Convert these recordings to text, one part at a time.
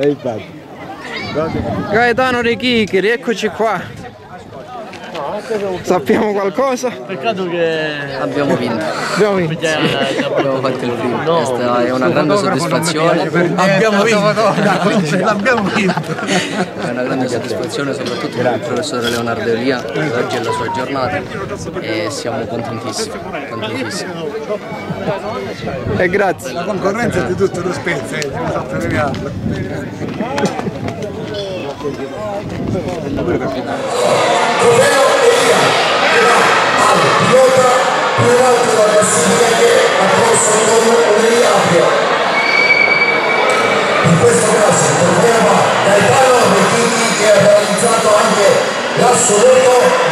E infatti. Gaetano De Chiccheri, eccoci qua. Sappiamo qualcosa? Peccato che Abbiamo vinto, Abbiamo vinto. abbiamo fatto il primo. Questa è una grande soddisfazione. abbiamo vinto. L'abbiamo vinto. È una grande soddisfazione soprattutto per il professore Leonardo Elia, oggi è la sua giornata e siamo contentissimi, contentissimi. E grazie. La concorrenza è di tutto lo spezzo, eh. Trofeo Elia va al pilota più in alto della classifica che ha corso con un'Eliapia. In questo caso va Gaetano Becchini che ha realizzato anche l'assoluto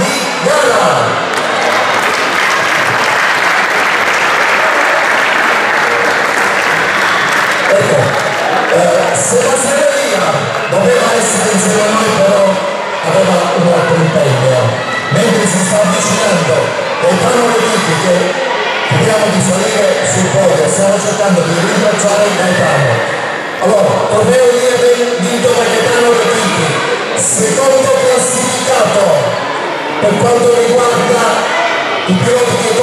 cercando di rintracciare Gaetano. Allora, trofeo Elia vinto da Gaetano Leviti, secondo classificato per quanto riguarda i piloti che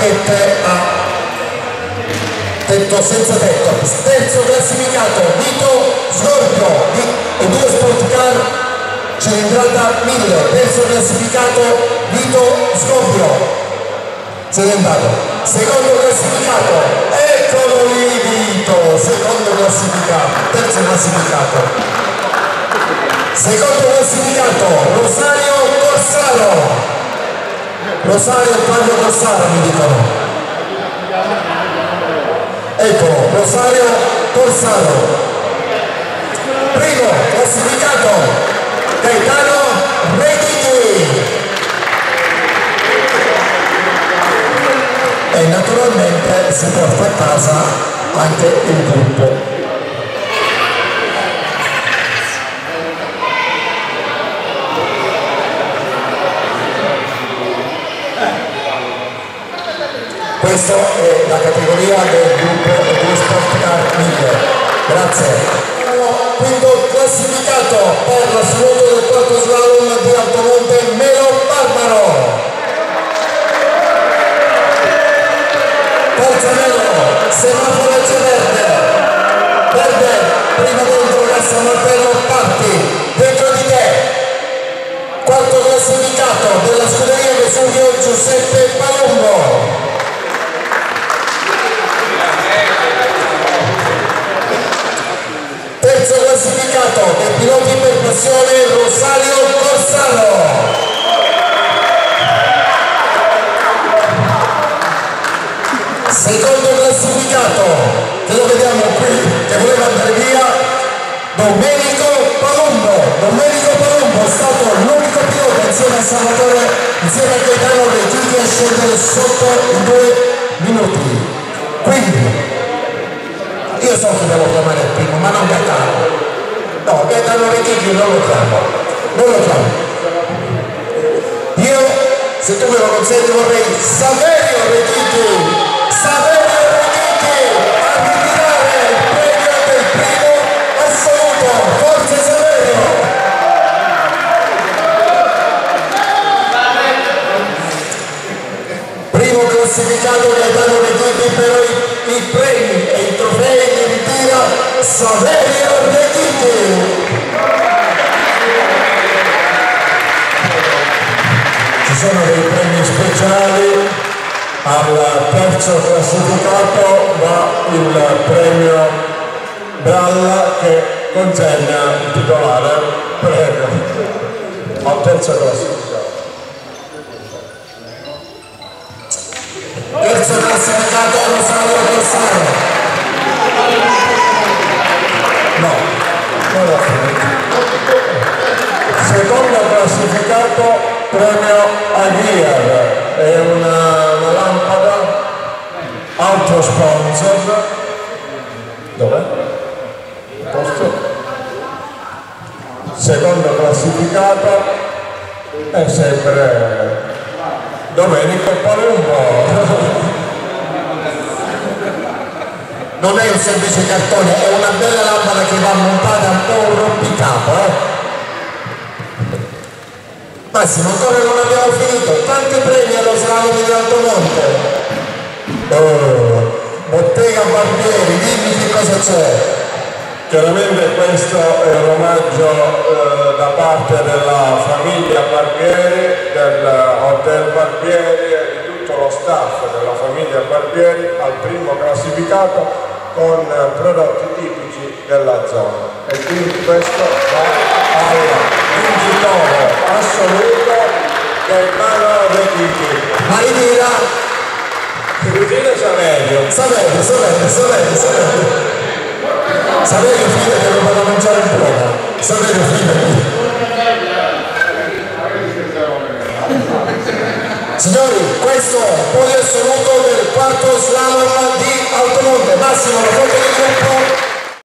marchette a tetto senza tetto. Terzo classificato, Vito Scorpio di- due sport car cilindrata 1000. Terzo classificato, Vito Scorpio. Se n'è andato. Secondo classificato, eccolo lì Vito, secondo classificato, terzo classificato. Secondo classificato Rosario Corsaro. Rosario Fabio Corsaro mi dicono. Ecco, Rosario Corsaro. Primo classificato Gaetano Reghini. E naturalmente si porta a casa anche il gruppo. A Salvatore, insieme a Gaetano Reggini a scendere sotto i due minuti. Quindi, io so chi devo chiamare il primo, ma non Gaetano. No, Gaetano Reggini non lo chiamo. Non lo chiamo. Io, se tu me lo consenti, vorrei Saverio Reggini. Saverio classificato festeggiato Gaetano Medini però i, i premi e i trofei di ritiro Saverio Medini ci sono dei premi speciali al terzo classificato va il premio Bralla che consegna il titolare premio al terzo classificato. Terzo classificato Rosario Corsaro. No, non ho finito. Secondo classificato premio Aguiar, è una, una lampada, altro sponsor. Dov'è? Posto? Secondo classificato è sempre Domenico Palumbo. Non è un semplice cartone, è una bella lampada che va montata un po' un rompicapo, eh? Massimo, ancora non abbiamo finito, tanti premi allo slalom di Altomonte. Oh, bottega Barbieri, dimmi che cosa c'è. Chiaramente questo è un omaggio eh, da parte della famiglia Barbieri, del Hotel Barbieri e di tutto lo staff della famiglia Barbieri al primo classificato con eh, prodotti tipici della zona. E quindi questo va al vincitore assoluto del Mano dei Chicchi. Marinina! Cugino Saverio. Saverio, Saverio, Saverio, Saverio. Saverio lo vado a mangiare in buona. Saverio fidati. Signori, questo è il podio assoluto del quarto slalom di Altomonte. Massimo, la foto